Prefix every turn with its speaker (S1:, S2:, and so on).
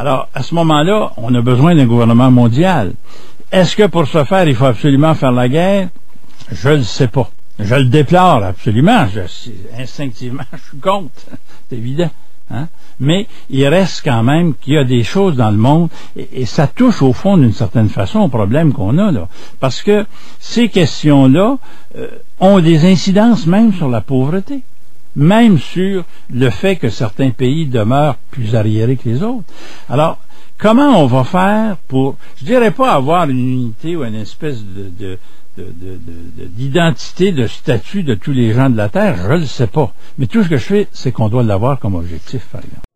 S1: Alors, à ce moment-là, on a besoin d'un gouvernement mondial. Est-ce que pour ce faire, il faut absolument faire la guerre? Je ne sais pas. Je le déplore absolument. Instinctivement, je suis contre. C'est évident. Hein? Mais il reste quand même qu'il y a des choses dans le monde, et, ça touche au fond d'une certaine façon au problème qu'on a là. Parce que ces questions-là euh, ont des incidences même sur la pauvreté même sur le fait que certains pays demeurent plus arriérés que les autres. Alors, comment on va faire pour, je dirais pas avoir une unité ou une espèce de, d'identité, de, statut de tous les gens de la Terre, je ne le sais pas. Mais tout ce que je fais, c'est qu'on doit l'avoir comme objectif, par exemple.